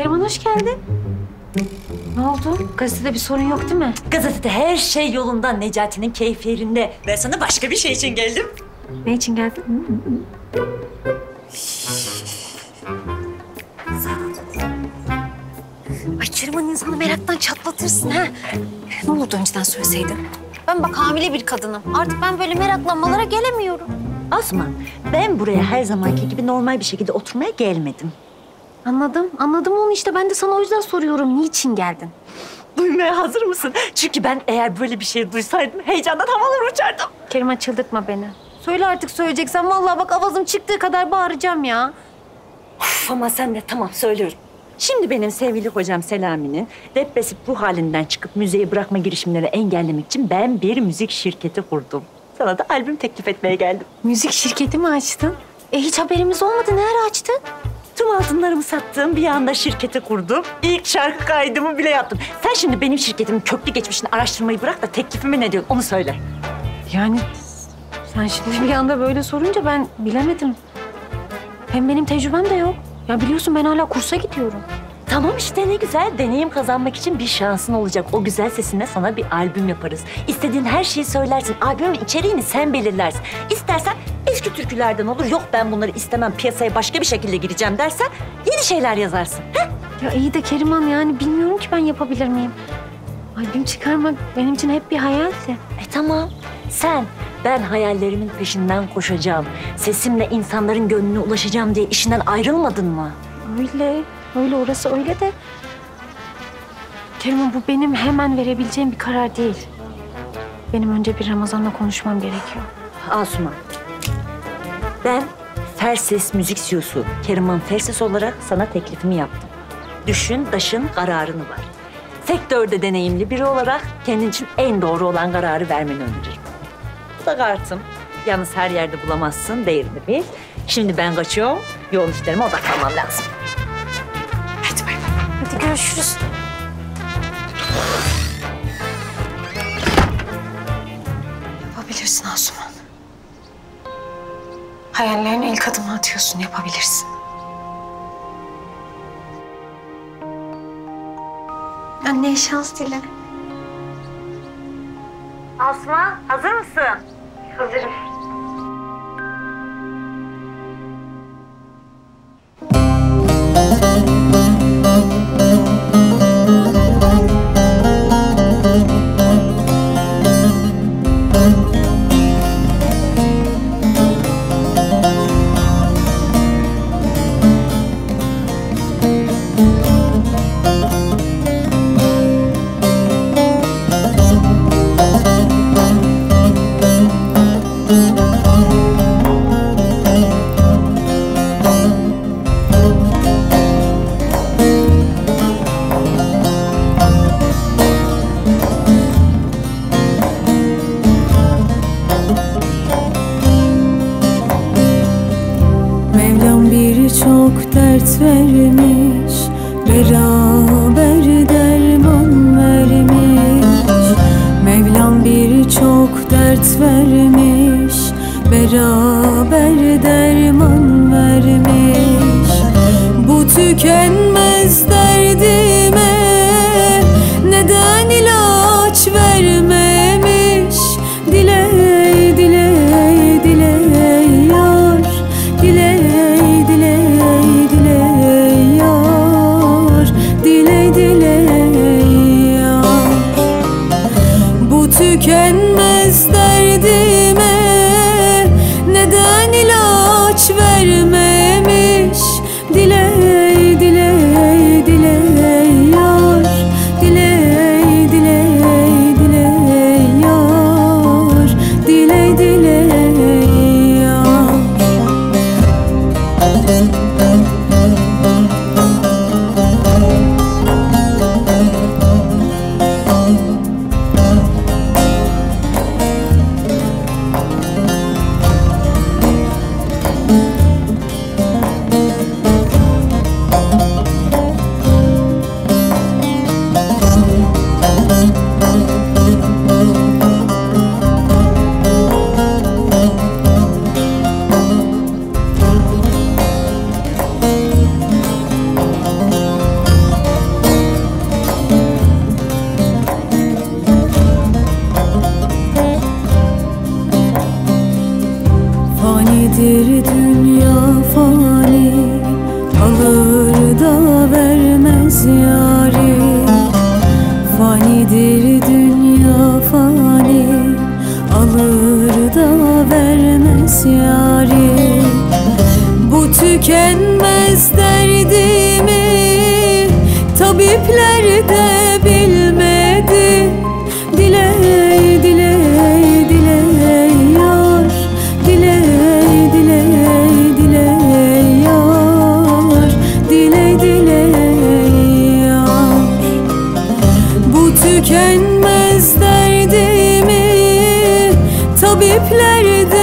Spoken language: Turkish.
Keriman hoş geldin. Ne oldu? Gazetede bir sorun yok değil mi? Gazetede her şey yolunda. Necati'nin keyfi yerinde. Ben sana başka bir şey için geldim. Ne için geldin? Ay Keriman insanı meraktan çatlatırsın ha. Ne olurdu önceden söyleseydin? Ben bak hamile bir kadınım. Artık ben böyle meraklanmalara gelemiyorum. Asma, ben buraya her zamanki gibi normal bir şekilde oturmaya gelmedim. Anladım. Anladım onu işte. Ben de sana o yüzden soruyorum. Niçin geldin? Duymaya hazır mısın? Çünkü ben eğer böyle bir şey duysaydım heyecandan havalara uçardım. Keriman çıldırtma beni. Söyle artık söyleyeceksen. Vallahi bak avazım çıktığı kadar bağıracağım ya. Uf, ama sen de tamam söylüyorum. Şimdi benim sevgili hocam Selami'nin depresif ruh halinden çıkıp müzeyi bırakma girişimlerini engellemek için ben bir müzik şirketi kurdum. Sana da albüm teklif etmeye geldim. Müzik şirketi mi açtın? E hiç haberimiz olmadı. Ne ara açtın? Tüm altınlarımı sattığım bir anda şirketi kurdum. İlk şarkı kaydımı bile yaptım. Sen şimdi benim şirketimin köklü geçmişini araştırmayı bırak da teklifimi ne diyorsun onu söyle. Yani sen şimdi bir anda böyle sorunca ben bilemedim. Hem benim tecrübem de yok. Ya biliyorsun ben hala kursa gidiyorum. Tamam işte ne güzel. Deneyim kazanmak için bir şansın olacak. O güzel sesinle sana bir albüm yaparız. İstediğin her şeyi söylersin. Albümün içeriğini sen belirlersin. İstersen eski türkülerden olur. Yok ben bunları istemem. Piyasaya başka bir şekilde gireceğim dersen yeni şeyler yazarsın. Heh? Ya iyi de Keriman yani bilmiyorum ki ben yapabilir miyim? Albüm çıkarmak benim için hep bir hayaldi. E tamam. Sen, ben hayallerimin peşinden koşacağım. Sesimle insanların gönlüne ulaşacağım diye işinden ayrılmadın mı? Öyle, öyle orası öyle de... Keriman bu benim hemen verebileceğim bir karar değil. Benim önce bir Ramazan'la konuşmam gerekiyor. Asuman. Ben Ferses Müzik CEO'su Keriman Ferses olarak sana teklifimi yaptım. Düşün, daşın kararını var. Sektörde deneyimli biri olarak kendin için en doğru olan kararı vermeni öneririm. Bu da kartım. Yalnız her yerde bulamazsın, değerini bil. Şimdi ben kaçıyorum, yoğun işlerime odaklanmam lazım. Hadi görüşürüz. Yapabilirsin Asuman. Hayallerine ilk adımı atıyorsun, yapabilirsin. Anneye şans dile. Asuman, hazır mısın? Hazırım. Mevlam birçok dert vermiş Beraber derman vermiş. Mevlam birçok dert vermiş Beraber derman vermiş. Bu tükenmez derdime Neden Thank. olmaz yârim Fanidir dünya fani Alır da vermez yârim. Bu tükenmez derdimi Tabipler de bilmedi. Dile tabiplerden